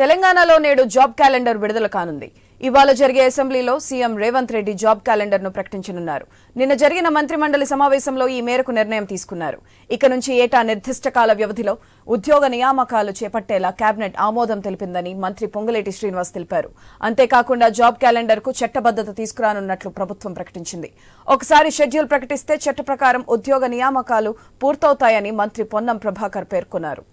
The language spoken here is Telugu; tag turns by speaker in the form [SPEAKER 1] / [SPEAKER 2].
[SPEAKER 1] తెలంగాణలో నేడు జాబ్ క్యాలెండర్ విడుదల కానుంది. ఇవాళ జరిగే అసెంబ్లీలో సీఎం రేవంత్ రెడ్డి జాబ్ క్యాలెండర్ను ప్రకటించనున్నారు. నిన్న జరిగిన మంత్రిమండలి సమావేశంలో ఈ మేరకు నిర్ణయం తీసుకున్నారు. ఇక నుంచి ఏటా నిర్దిష్ట కాల వ్యవధిలో ఉద్యోగ నియామకాలు చేపట్టేలా కేబినెట్ ఆమోదం తెలిపిందని మంత్రి పొంగులేటి శ్రీనివాస్ తెలిపారు. అంతేకాకుండా జాబ్ క్యాలెండర్కు చట్టబద్దత తీసుకురానున్నట్లు ప్రభుత్వం ప్రకటించింది. ఒకసారి షెడ్యూల్ ప్రకటిస్తే చట్ట ప్రకారం ఉద్యోగ నియామకాలు పూర్తవుతాయని మంత్రి పొన్నం ప్రభాకర్ పేర్కొన్నారు.